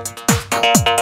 Música